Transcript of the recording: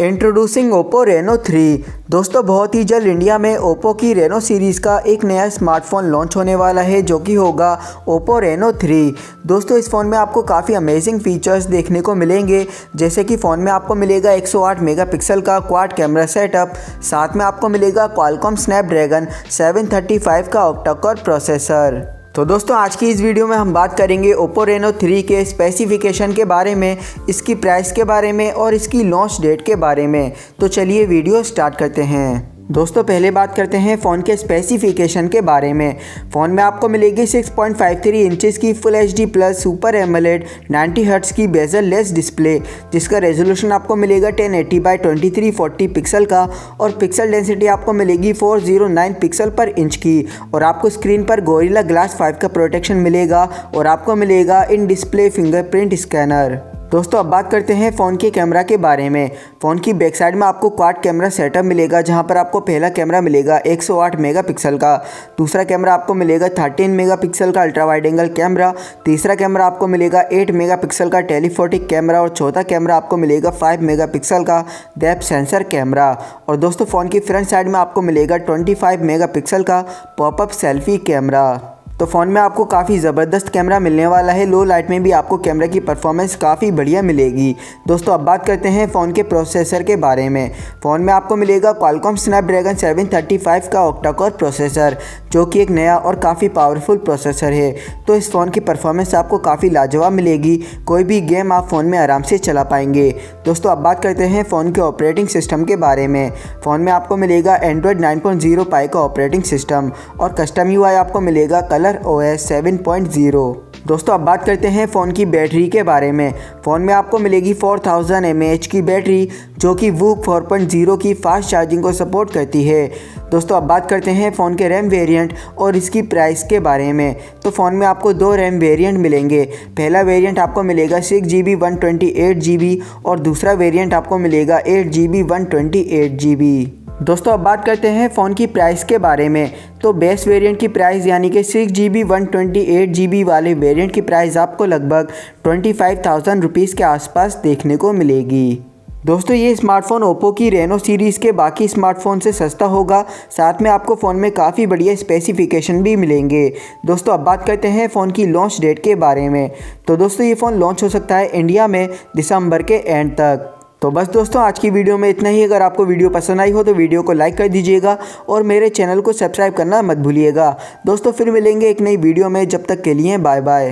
Introducing Oppo Reno 3 दोस्तों, बहुत ही जल्द इंडिया में ओप्पो की रेनो सीरीज़ का एक नया स्मार्टफ़ोन लॉन्च होने वाला है, जो कि होगा ओप्पो रेनो 3 दोस्तों, इस फ़ोन में आपको काफ़ी अमेजिंग फीचर्स देखने को मिलेंगे। जैसे कि फ़ोन में आपको मिलेगा 108 मेगापिक्सल का क्वाड कैमरा सेटअप साथ में आपको मिलेगा क्वालकॉम स्नैपड्रैगन 735 का ऑक्टाकोर प्रोसेसर तो दोस्तों, आज की इस वीडियो में हम बात करेंगे ओप्पो रेनो थ्री के स्पेसिफिकेशन के बारे में, इसकी प्राइस के बारे में और इसकी लॉन्च डेट के बारे में। तो चलिए वीडियो स्टार्ट करते हैं। दोस्तों, पहले बात करते हैं फ़ोन के स्पेसिफिकेशन के बारे में। फ़ोन में आपको मिलेगी 6.53 इंचेस की full H D plus super AMOLED 90 hertz की बेजल लेस डिस्प्ले जिसका रेजोल्यूशन आपको मिलेगा 1080 एटी बाई ट्वेंटी पिक्सल का और पिक्सल डेंसिटी आपको मिलेगी 409 पिक्सल पर इंच की। और आपको स्क्रीन पर गोरिल्ला ग्लास 5 का प्रोटेक्शन मिलेगा और आपको मिलेगा इन डिस्प्ले फिंगरप्रिंट स्कैनर दोस्तों, अब बात करते हैं फ़ोन के कैमरा के बारे में। फ़ोन की बैक साइड में आपको क्वाड कैमरा सेटअप मिलेगा, जहाँ पर आपको पहला कैमरा मिलेगा 108 मेगापिक्सल का। दूसरा कैमरा आपको मिलेगा 13 मेगापिक्सल का अल्ट्रा वाइड एंगल कैमरा तीसरा कैमरा आपको मिलेगा 8 मेगापिक्सल का टेलीफोटिक कैमरा और चौथा कैमरा आपको मिलेगा 5 मेगापिक्सल का डेप सेंसर कैमरा और दोस्तों, फ़ोन की फ्रंट साइड में आपको मिलेगा ट्वेंटी मेगा का पॉपअप सेल्फी कैमरा तो फ़ोन में आपको काफ़ी ज़बरदस्त कैमरा मिलने वाला है। लो लाइट में भी आपको कैमरा की परफॉर्मेंस काफ़ी बढ़िया मिलेगी। दोस्तों, अब बात करते हैं फ़ोन के प्रोसेसर के बारे में। फ़ोन में आपको मिलेगा क्वालकॉम स्नैपड्रैगन 735 का ऑक्टाकोर प्रोसेसर, जो कि एक नया और काफ़ी पावरफुल प्रोसेसर है। तो इस फ़ोन की परफॉर्मेंस आपको काफ़ी लाजवाब मिलेगी। कोई भी गेम आप फ़ोन में आराम से चला पाएँगे। दोस्तों, अब बात करते हैं फ़ोन के ऑपरेटिंग सिस्टम के बारे में। फ़ोन में आपको मिलेगा एंड्रॉयड नाइन पाई का ऑपरेटिंग सिस्टम और कस्टम UI आपको मिलेगा Color Color O S seven point zero. दोस्तों, अब बात करते हैं फ़ोन की बैटरी के बारे में। फ़ोन में आपको मिलेगी 4000 थाउज़ेंड की बैटरी, जो कि वूक 4.0 की फास्ट चार्जिंग को सपोर्ट करती है। दोस्तों, अब बात करते हैं फ़ोन के रैम वेरिएंट और इसकी प्राइस के बारे में। तो फ़ोन में आपको दो रैम वेरिएंट मिलेंगे। पहला वेरिएंट आपको मिलेगा six G B one twenty eight G B और दूसरा वेरिएंट आपको मिलेगा eight G B one twenty eight G B दोस्तों, अब बात करते हैं फ़ोन की प्राइस के बारे में। तो बेस वेरिएंट की प्राइस यानी कि six G B one twenty eight G B वाले वेरिएंट की प्राइस आपको लगभग ट्वेंटी फाइव थाउज़ेंड रुपीज़ के आसपास देखने को मिलेगी। दोस्तों, ये स्मार्टफ़ोन ओप्पो की रेनो सीरीज़ के बाकी स्मार्टफ़ोन से सस्ता होगा। साथ में आपको फ़ोन में काफ़ी बढ़िया स्पेसिफिकेशन भी मिलेंगे। दोस्तों, अब बात करते हैं फ़ोन की लॉन्च डेट के बारे में। तो दोस्तों, ये फ़ोन लॉन्च हो सकता है इंडिया में दिसंबर के एंड तक। तो बस दोस्तों, आज की वीडियो में इतना ही। अगर आपको वीडियो पसंद आई हो तो वीडियो को लाइक कर दीजिएगा और मेरे चैनल को सब्सक्राइब करना मत भूलिएगा। दोस्तों, फिर मिलेंगे एक नई वीडियो में। जब तक के लिए बाय बाय